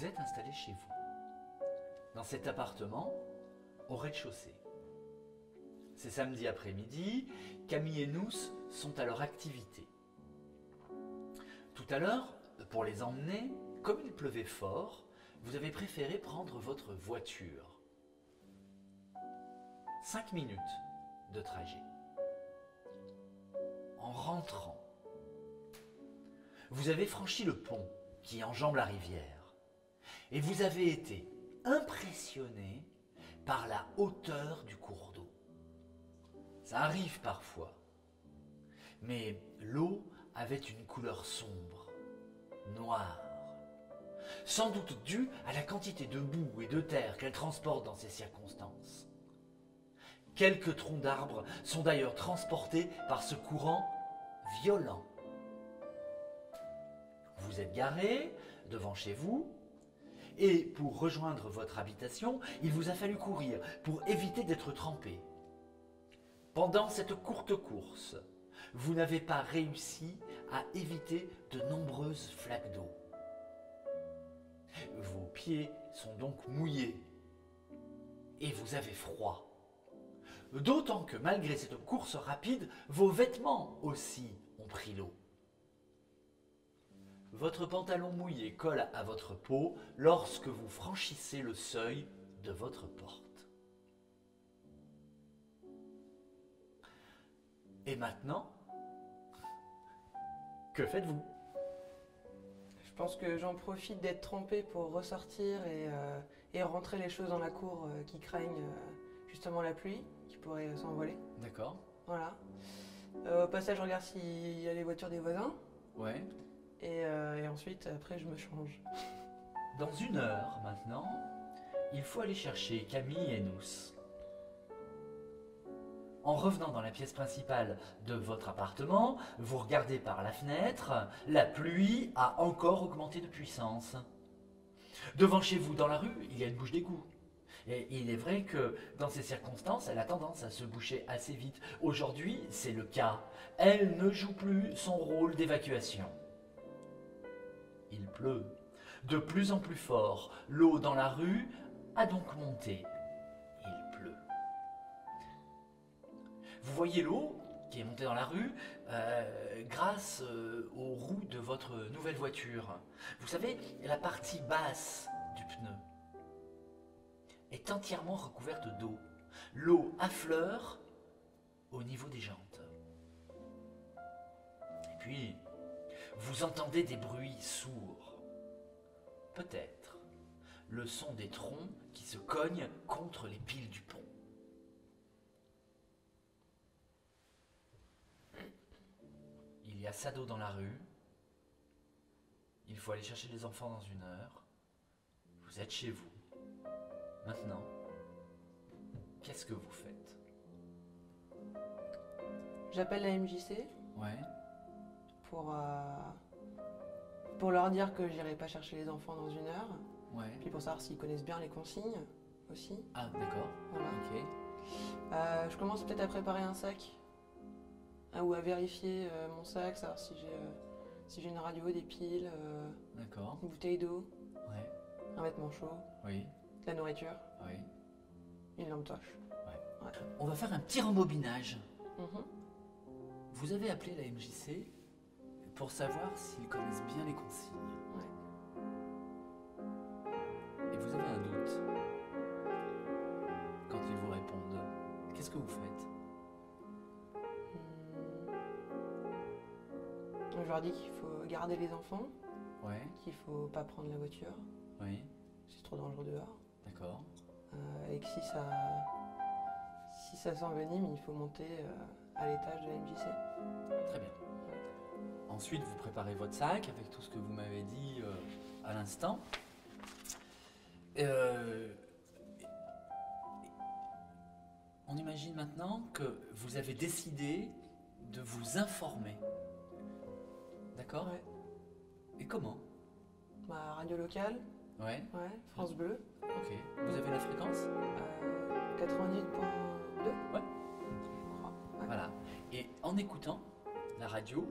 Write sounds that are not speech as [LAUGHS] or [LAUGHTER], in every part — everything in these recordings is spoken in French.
Vous êtes installé chez vous, dans cet appartement, au rez-de-chaussée. C'est samedi après-midi, Camille et Nous sont à leur activité. Tout à l'heure, pour les emmener, comme il pleuvait fort, vous avez préféré prendre votre voiture. Cinq minutes de trajet. En rentrant, vous avez franchi le pont qui enjambe la rivière et vous avez été impressionné par la hauteur du cours d'eau. Ça arrive parfois, mais l'eau avait une couleur sombre, noire, sans doute due à la quantité de boue et de terre qu'elle transporte dans ces circonstances. Quelques troncs d'arbres sont d'ailleurs transportés par ce courant violent. Vous êtes garé devant chez vous, et pour rejoindre votre habitation, il vous a fallu courir pour éviter d'être trempé. Pendant cette courte course, vous n'avez pas réussi à éviter de nombreuses flaques d'eau. Vos pieds sont donc mouillés et vous avez froid. D'autant que malgré cette course rapide, vos vêtements aussi ont pris l'eau. Votre pantalon mouillé colle à votre peau lorsque vous franchissez le seuil de votre porte. Et maintenant, que faites-vous? Je pense que j'en profite d'être trempé pour ressortir et, euh, et rentrer les choses dans la cour euh, qui craignent euh, justement la pluie, qui pourrait s'envoler. D'accord Voilà. Au passage, je regarde s'il y a les voitures des voisins. Ouais. Et, euh, et ensuite, après, je me change. Dans une heure maintenant, il faut aller chercher Camille et Nous. En revenant dans la pièce principale de votre appartement, vous regardez par la fenêtre, la pluie a encore augmenté de puissance. Devant chez vous, dans la rue, il y a une bouche d'égout. Et il est vrai que dans ces circonstances, elle a tendance à se boucher assez vite. Aujourd'hui, c'est le cas. Elle ne joue plus son rôle d'évacuation. Il pleut. De plus en plus fort, l'eau dans la rue a donc monté. Il pleut. Vous voyez l'eau qui est montée dans la rue euh, grâce euh, aux roues de votre nouvelle voiture. Vous savez, la partie basse du pneu est entièrement recouverte d'eau. L'eau affleure au niveau des jantes. Et puis, vous entendez des bruits sourds. Peut-être le son des troncs qui se cognent contre les piles du pont. Il y a Sado dans la rue. Il faut aller chercher les enfants dans une heure. Vous êtes chez vous. Maintenant, qu'est-ce que vous faites? J'appelle la MJC Ouais, pour, euh, pour leur dire que j'irai pas chercher les enfants dans une heure. ouais. Puis pour savoir s'ils connaissent bien les consignes aussi. Ah, d'accord. Voilà. Ok. Euh, je commence peut-être à préparer un sac. Ah, ou à vérifier euh, mon sac, savoir si j'ai euh, si j'ai une radio, des piles, euh, D'accord. une bouteille d'eau, Ouais. un vêtement chaud, Oui. de la nourriture, Oui. une lampe torche. On va faire un petit rembobinage. Mhm. Vous avez appelé la MJC pour savoir s'ils connaissent bien les consignes. Et vous avez un doute quand ils vous répondent. Qu'est-ce que vous faites? Je leur dis qu'il faut garder les enfants, Ouais. qu'il faut pas prendre la voiture, Oui. c'est trop dangereux dehors. D'accord. Euh, et que si ça, si ça s'envenime, il faut monter euh, à l'étage de la MJC. Très bien. Ensuite, vous préparez votre sac avec tout ce que vous m'avez dit euh, à l'instant. Euh, on imagine maintenant que vous avez décidé de vous informer. D'accord? Ouais. Et comment? Ma radio locale, Ouais, ouais, France Bleu, ok. Vous avez la fréquence? Euh, 98.2. Ouais. Ouais. Voilà. Et en écoutant la radio,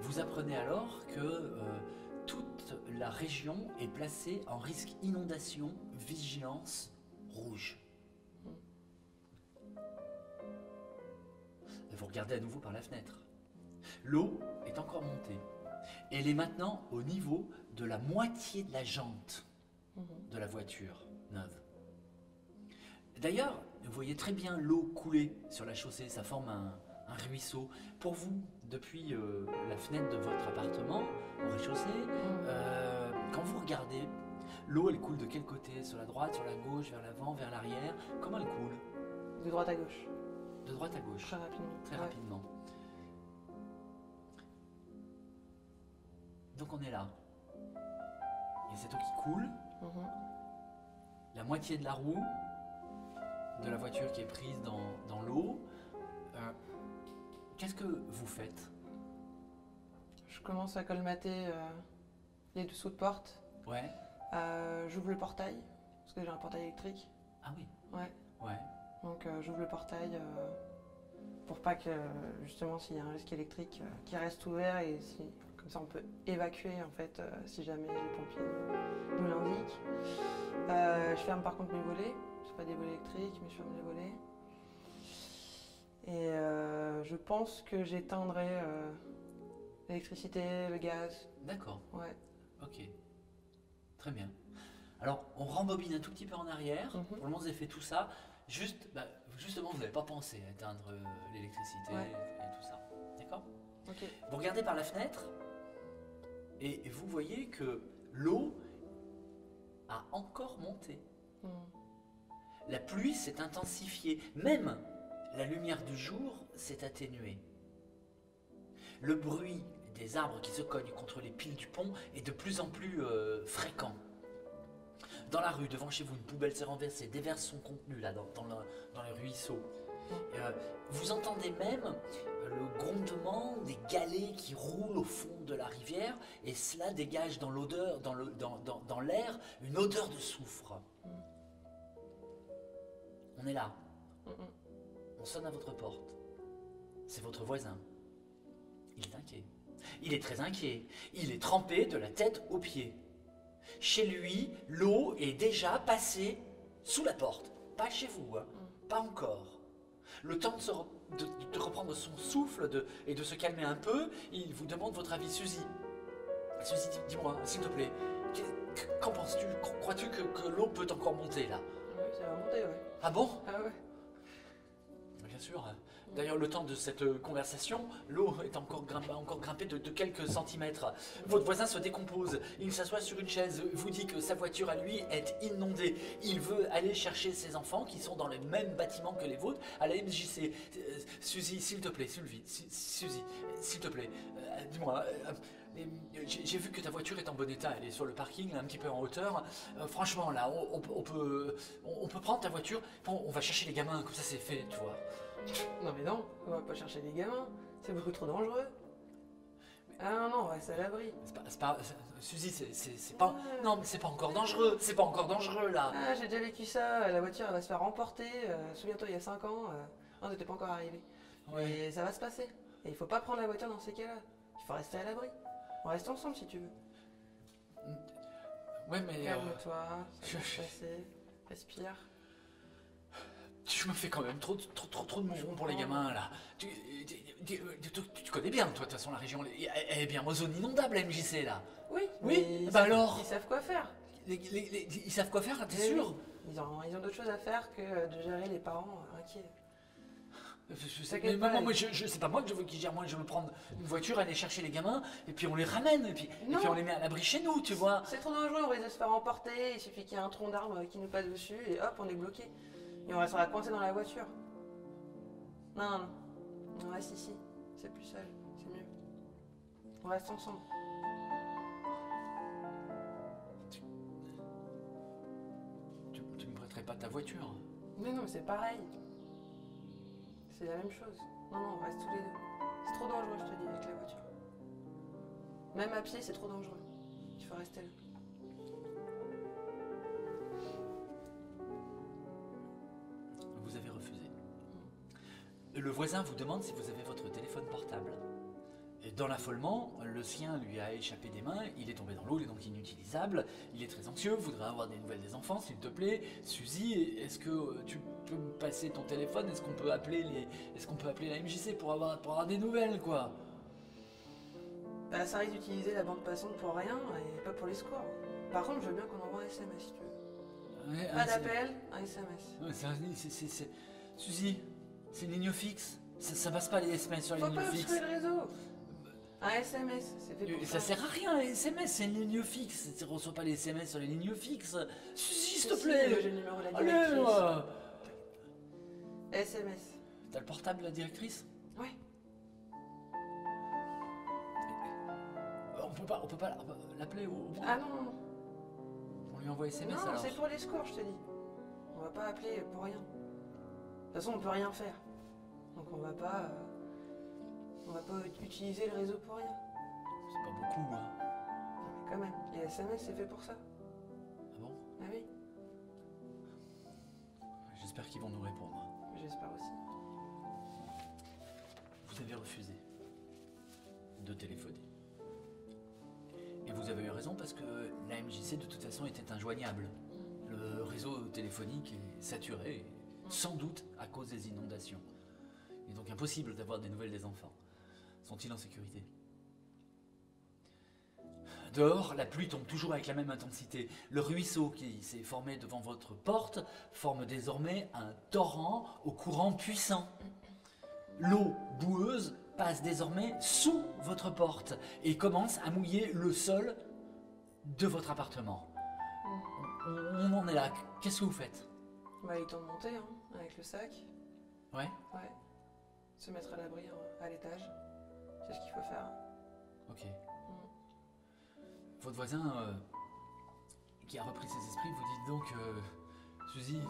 vous apprenez alors que euh, toute la région est placée en risque inondation, vigilance rouge. Vous regardez à nouveau par la fenêtre. L'eau est encore montée. Elle est maintenant au niveau de la moitié de la jante Mhm. de la voiture neuve. D'ailleurs, vous voyez très bien l'eau couler sur la chaussée, ça forme un, un ruisseau. Pour vous, depuis euh, la fenêtre de votre appartement, au rez-de-chaussée, euh, quand vous regardez, l'eau elle coule de quel côté? Sur la droite, sur la gauche, vers l'avant, vers l'arrière? Comment elle coule? De droite à gauche, De droite à gauche très rapidement. Très Ouais. rapidement. Donc on est là. Il y a cette eau qui coule, Mhm. la moitié de la roue de la voiture qui est prise dans, dans l'eau. Euh, Qu'est-ce que vous faites? Je commence à colmater euh, les dessous de porte. Ouais. Euh, j'ouvre le portail, parce que j'ai un portail électrique. Ah oui. Ouais. Ouais. Donc euh, j'ouvre le portail pour pas que, justement, s'il y a un risque électrique, qui reste ouvert et si, comme ça on peut évacuer en fait si jamais les pompiers nous l'indiquent. Je ferme par contre mes volets. C'est pas des volets électriques, mais je ferme les volets. Et euh, je pense que j'éteindrai euh, l'électricité, le gaz. D'accord. Ouais. Ok. Très bien. Alors, on rembobine un tout petit peu en arrière. Mhm. Pour le moment, vous avez fait tout ça. Juste, bah, justement, vous n'avez pas pensé à éteindre euh, l'électricité Ouais. et tout ça. D'accord? Ok. Vous regardez par la fenêtre et vous voyez que l'eau a encore monté. Hmm. La pluie s'est intensifiée. Même la lumière du jour s'est atténuée. Le bruit des arbres qui se cognent contre les piles du pont est de plus en plus euh, fréquent. Dans la rue, devant chez vous, une poubelle s'est renversée, déverse son contenu là, dans, dans le, ruisseau. Euh, vous entendez même euh, le grondement des galets qui roulent au fond de la rivière et cela dégage dans l'odeur, dans l'air, une odeur de soufre. On est là, Mm, mm. Sonne à votre porte. C'est votre voisin. Il est inquiet. Il est très inquiet. Il est trempé de la tête aux pieds. Chez lui, l'eau est déjà passée sous la porte. Pas chez vous, hein. pas encore. Le temps de, se re- de- de reprendre son souffle de- et de se calmer un peu, il vous demande votre avis, Suzy. Suzy, dis- dis-moi, s'il te plaît, qu'en penses-tu? Cro- Crois-tu que, que l'eau peut encore monter là? Oui, ça va monter, ouais. Ah bon? Ah ouais. Bien sûr. D'ailleurs, le temps de cette euh, conversation, l'eau est encore, grim- encore grimpée de, quelques centimètres. Votre voisin se décompose. Il s'assoit sur une chaise, vous dit que sa voiture à lui est inondée. Il veut aller chercher ses enfants qui sont dans le même bâtiment que les vôtres à la MJC. Euh, Suzy, s'il te plaît, Sylvie, Su- Suzy, s'il te plaît, euh, dis-moi. euh, euh, j'ai vu que ta voiture est en bon état, elle est sur le parking, un petit peu en hauteur. Euh, franchement, là, on, peut- on peut, prendre ta voiture, on va chercher les gamins, comme ça c'est fait, tu vois. Non mais non, on va pas chercher des gamins. C'est beaucoup trop dangereux. Ah non, non, on reste à l'abri. C'est pas, c'est pas- c'est- Suzy, c'est, c'est- c'est pas. Non, mais c'est pas encore dangereux. C'est pas encore dangereux là. Ah, j'ai déjà vécu ça. La voiture, elle va se faire emporter. Euh, Souviens-toi, il y a 5 ans, euh, on n'était pas encore arrivé. Ouais. Et ça va se passer. Et il faut pas prendre la voiture dans ces cas-là. Il faut rester à l'abri. On reste ensemble si tu veux. Ouais, mais. euh, Calme-toi, ça je- va [LAUGHS] se passer. Respire. Tu me fais quand même trop, trop, trop, trop de Je mouvements pour les comprends. gamins là. Tu, tu- tu- tu- tu connais bien, toi, de toute façon, la région. Elle, est bien en zone inondable, la MJC là. Oui, Oui, bah savent- alors Ils savent quoi faire. Les- les- les- ils savent quoi faire, t'es Mais sûr oui. Ils ont, ils ont d'autres choses à faire que de gérer les parents euh, inquiets. Je- je mais pas, maman, moi, je, je- c'est pas moi que je veux qu'ils gèrent. Moi, je veux prendre une voiture, aller chercher les gamins, et puis on les ramène, et puis, et puis on les met à l'abri chez nous, tu vois. C'est trop dangereux, on risque de se faire emporter, il suffit qu'il y ait un tronc d'arbre qui nous passe dessus et hop, on est bloqué. Et on restera coincé dans la voiture. Non, non, non. On reste ici. C'est plus sage, c'est mieux. On reste ensemble. Tu, tu me prêterais pas ta voiture? Mais non, mais c'est pareil. C'est la même chose. Non, non, on reste tous les deux. C'est trop dangereux, je te dis, avec la voiture. Même à pied, c'est trop dangereux. Il faut rester là. Le voisin vous demande si vous avez votre téléphone portable. Et dans l'affolement, le sien lui a échappé des mains, il est tombé dans l'eau, il est donc inutilisable, il est très anxieux, voudrait avoir des nouvelles des enfants, s'il te plaît. Suzy, est-ce que euh, tu peux me passer ton téléphone? Est-ce qu'on peut appeler les, est-ce qu'on peut appeler la MJC pour avoir, pour avoir des nouvelles, quoi? Bah, ça risque d'utiliser la bande passante pour rien et pas pour les scores. Par contre, je veux bien qu'on envoie un SMS si tu veux. Ouais, Pas d'appel, un SMS. Ouais, c'est- Suzy, c'est une ligne fixe. Ça, ça passe pas les SMS sur les Faut lignes pas fixes. obstruer le réseau. Un SMS, c'est fait pour Euh, Ça sert à rien, les SMS, c'est une ligne fixe. Tu reçois pas les SMS sur les lignes fixes. Suzy, s'il te plaît. J'ai le numéro de la Allez, directrice. SMS. T'as le portable de la directrice? Ouais. Euh, On peut pas, on peut pas l'appeler au Ah non, non, non. On lui envoie SMS non, alors c'est pour les scores, je te dis. On va pas appeler pour rien. De toute façon, on peut rien faire. Donc on va pas. euh, On va pas utiliser le réseau pour rien. C'est pas beaucoup, hein. Non, mais quand même, les SMS, c'est fait pour ça. Ah bon? Ah oui, J'espère qu'ils vont nous répondre. j'espère aussi. Vous avez refusé de téléphoner. Et vous avez eu raison parce que la MJC de toute façon était injoignable. Le réseau téléphonique est saturé, sans doute à cause des inondations. Il est donc impossible d'avoir des nouvelles des enfants. Sont-ils en sécurité? Dehors, la pluie tombe toujours avec la même intensité. Le ruisseau qui s'est formé devant votre porte forme désormais un torrent au courant puissant. L'eau boueuse passe désormais sous votre porte et commence à mouiller le sol de votre appartement. On, en est là. Qu'est-ce que vous faites? Bah, il est temps de monter, hein, avec le sac. Ouais Ouais. Se mettre à l'abri hein, à l'étage. C'est ce qu'il faut faire. Ok. Votre voisin euh, qui a repris ses esprits vous dit donc, euh, Suzy,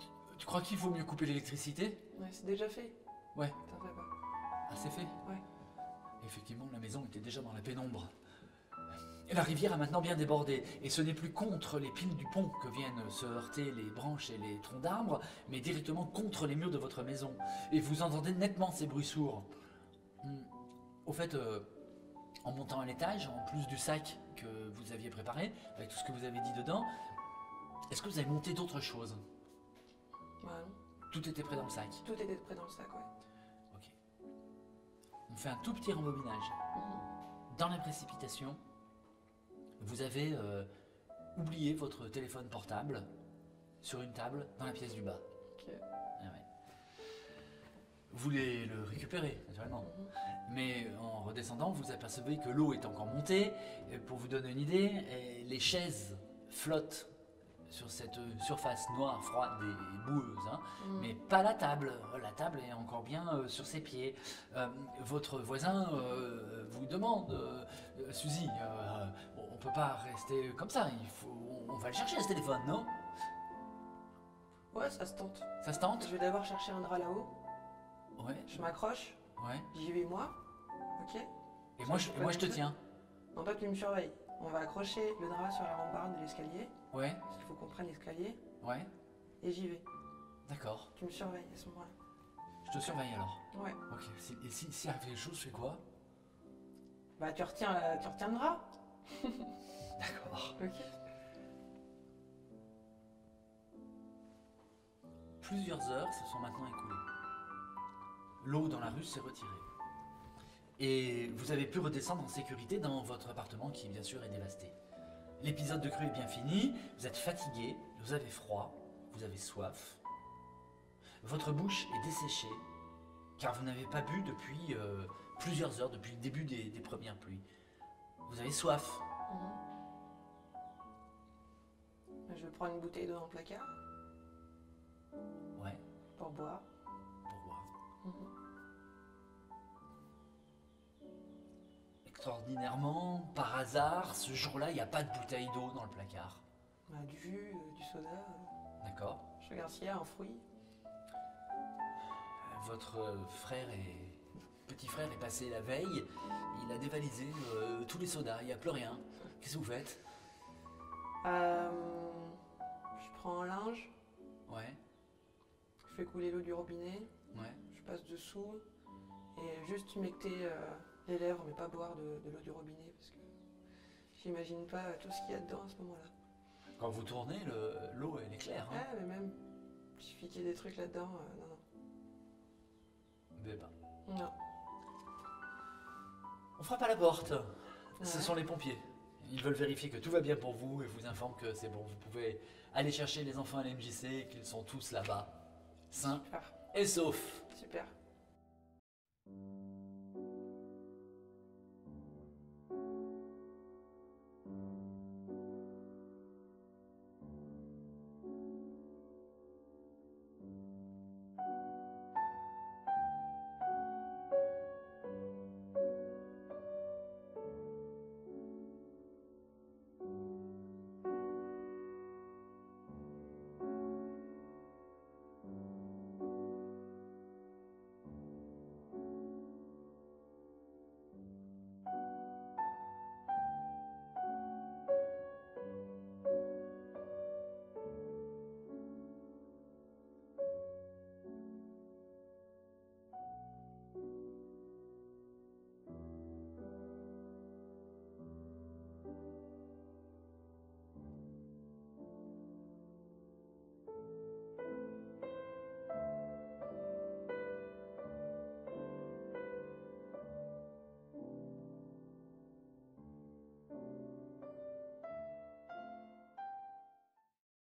tu- tu crois qu'il faut mieux couper l'électricité? Ouais, c'est déjà fait. Ouais. T'en fais pas. Ah, c'est fait? Ouais. Effectivement, la maison était déjà dans la pénombre. La rivière a maintenant bien débordé, et ce n'est plus contre les piles du pont que viennent se heurter les branches et les troncs d'arbres, mais directement contre les murs de votre maison. Et vous entendez nettement ces bruits sourds. Hmm. Au fait, euh, en montant à l'étage, en plus du sac que vous aviez préparé, avec tout ce que vous avez dit dedans, est-ce que vous avez monté d'autres choses? Tout était prêt dans le sac. Tout était prêt dans le sac, ouais. Ok. On fait un tout petit rembobinage. Dans la précipitation, vous avez euh, oublié votre téléphone portable sur une table dans la pièce du bas. Ah ouais. Vous voulez le récupérer, naturellement. Mais en redescendant, vous apercevez que l'eau est encore montée. Et pour vous donner une idée, eh, les chaises flottent sur cette surface noire, froide et boueuse. hein. Mhm. Mais pas la table. La table est encore bien euh, sur ses pieds. Euh, votre voisin euh, vous demande, euh, euh, Suzy, euh, on peut pas rester comme ça. Il faut, on va le chercher ce téléphone, non? Ouais, ça se tente. Ça se tente? Je vais d'abord chercher un drap là-haut. Ouais, Je m'accroche. ouais. J'y vais moi. Ok Et moi, je, et moi, je te tiens. Non, toi, tu me surveilles. On va accrocher le drap sur la rambarde de l'escalier. Ouais, Parce qu'il faut qu'on prenne l'escalier. ouais. Et j'y vais. D'accord. Tu me surveilles à ce moment-là. Je te surveille alors. Ouais. Ok. Si- Et si, si arrive quelque chose, je fais quoi? Bah, tu retiens, la- tu retiens le [LAUGHS] drap. D'accord. Ok. Plusieurs heures se sont maintenant écoulées. L'eau dans la rue s'est retirée. Et vous avez pu redescendre en sécurité dans votre appartement qui, bien sûr, est dévasté. L'épisode de crue est bien fini, vous êtes fatigué, vous avez froid, vous avez soif. Votre bouche est desséchée, car vous n'avez pas bu depuis euh, plusieurs heures, depuis le début des, des premières pluies. Vous avez soif. Mhm. Je vais prendre une bouteille d'eau dans le placard Ouais, pour boire. pour boire. Mhm. Extraordinairement, par hasard, ce jour-là, il n'y a pas de bouteille d'eau dans le placard. Bah, du jus, euh, du soda. euh. D'accord Je regarde s'il y a un fruit. Votre euh, frère et petit frère est passé la veille. Il a dévalisé euh, tous les sodas. Il n'y a plus rien. Qu'est-ce que vous faites? Euh, je prends un linge. Ouais, Je fais couler l'eau du robinet. ouais. Je passe dessous. Et juste humecter euh, les lèvres, mais pas boire de, de l'eau du robinet parce que j'imagine pas tout ce qu'il y a dedans à ce moment-là. Quand vous tournez, le- l'eau, elle est claire. Hein Ah, mais même, il suffit qu'il y ait des trucs là-dedans. euh, non, Eh ben, non. Non. on frappe à la porte. Ce sont les pompiers. Ils veulent vérifier que tout va bien pour vous et vous informent que c'est bon. Vous pouvez aller chercher les enfants à l'MJC, qu'ils sont tous là-bas, sains Super. et saufs. Super.